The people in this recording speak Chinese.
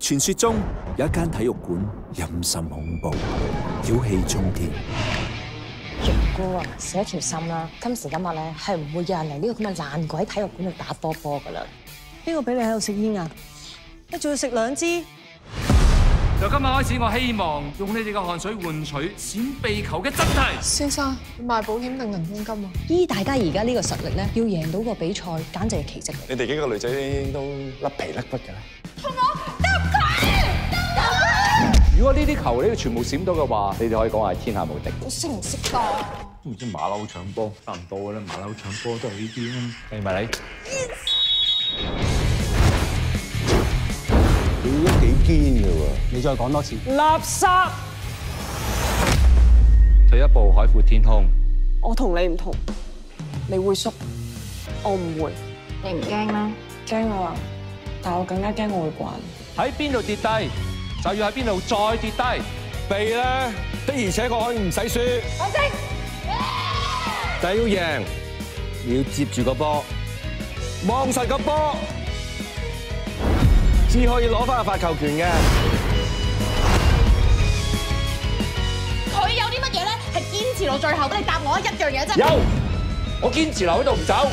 傳說中有一間體育館陰森恐怖，妖氣沖天。楊姑啊，死一條心啦，今時今日咧係唔會有人嚟呢個咁嘅爛鬼體育館度打波波噶啦。邊個俾你喺度食煙啊？你仲要食兩支？由今日開始，我希望用你哋嘅汗水換取閃避球嘅真諦。先生，賣保險定人工金啊？依大家而家呢個實力咧，要贏到個比賽，簡直係奇蹟嚟。你哋幾個女仔都甩皮甩骨㗎啦！如果呢啲球你全部閃到嘅話，你哋可以講係天下無敵。你識唔識㗎？唔知馬騮搶波差唔多嘅啦，馬騮搶波都係呢啲啦。係咪你？你都幾堅嘅喎！你再講多次。垃圾！退一步海闊天空。我同你唔同，你會縮，我唔會。你唔驚咩？驚啊！但我更加驚我會慣。喺邊度跌低，就要喺邊度再跌低。避咧，的而且確可以唔使輸。我識。但係要贏，你要接住個波，望實個波，至可以攞翻個發球權嘅。佢有啲乜嘢咧？係堅持到最後，你答我一樣嘢啫。有，我堅持留喺度唔走。